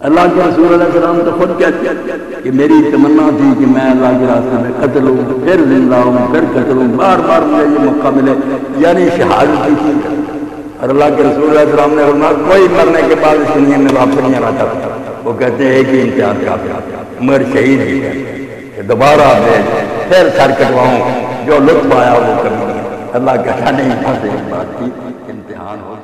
اللہ کے رسول علیہ السلام تو خود کہتے ہیں کہ میری تمنا تھی کہ میں اللہ کے راستے میں قتل ہوں، پھر زندہ ہوں، پھر قتل ہوں، بار بار مجھے یہ موقع ملے یعنی شہادت کی چیز اور اللہ کے رسول علیہ السلام نے فرمایا، کوئی مرنے کے بعد اس دنیا میں واپس نہیں آنا چاہتا۔ وہ کہتے ہیں ایک ہی امتحان کا مگر شہید ہی کہ دوبارہ میں پھر سر کٹواؤں، جو لطف آیا وہ کبھی اللہ کہتا نہیں پھنسے، اس بات کی امتحان ہو